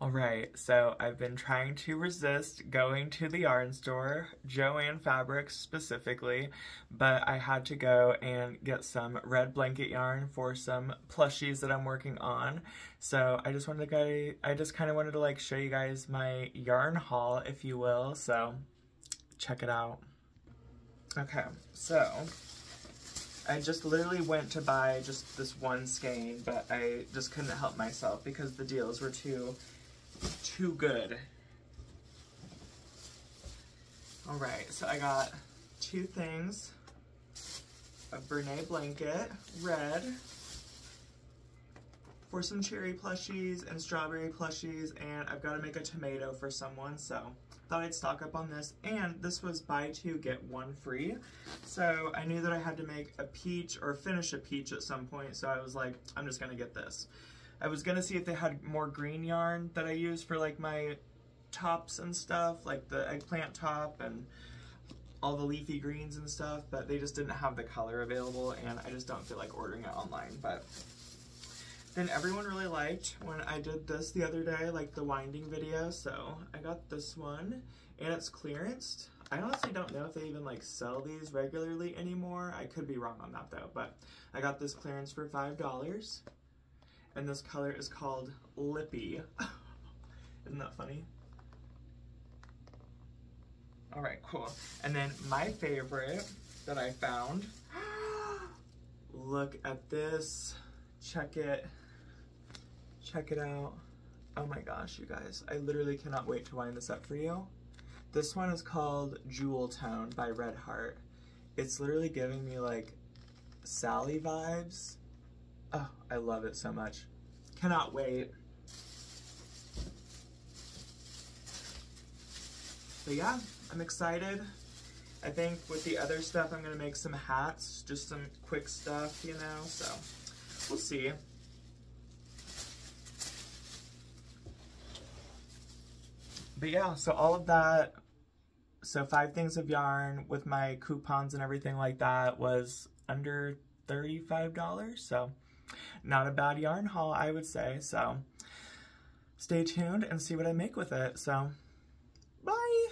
Alright, so I've been trying to resist going to the yarn store, Joann Fabrics specifically, but I had to go and get some red blanket yarn for some plushies that I'm working on. So I just wanted to go, I just kind of wanted to like show you guys my yarn haul, if you will, so check it out. Okay, so I just literally went to buy just this one skein, but I just couldn't help myself because the deals were too too good. All right, so I got two things. A Bernat blanket, red, for some cherry plushies and strawberry plushies, and I've got to make a tomato for someone, so thought I'd stock up on this. And this was buy two, get one free. So I knew that I had to make a peach or finish a peach at some point, so I was like, I'm just gonna get this. I was gonna see if they had more green yarn that I use for like my tops and stuff, like the eggplant top and all the leafy greens and stuff, but they just didn't have the color available and I just don't feel like ordering it online. But then everyone really liked when I did this the other day, like the winding video. So I got this one and it's clearanced. I honestly don't know if they even like sell these regularly anymore. I could be wrong on that though, but I got this clearance for $5 and this color is called Lippy. Isn't that funny? All right, cool. And then my favorite that I found, look at this, check it, check it out. Oh my gosh, you guys, I literally cannot wait to wind this up for you. This one is called Jewel Tone by Red Heart. It's literally giving me like Sally vibes Oh, I love it so much. Cannot wait. But yeah, I'm excited. I think with the other stuff, I'm gonna make some hats, just some quick stuff, you know, so we'll see. But yeah, so all of that, so five things of yarn with my coupons and everything like that was under $35, so not a bad yarn haul, I would say. So stay tuned and see what I make with it. So bye.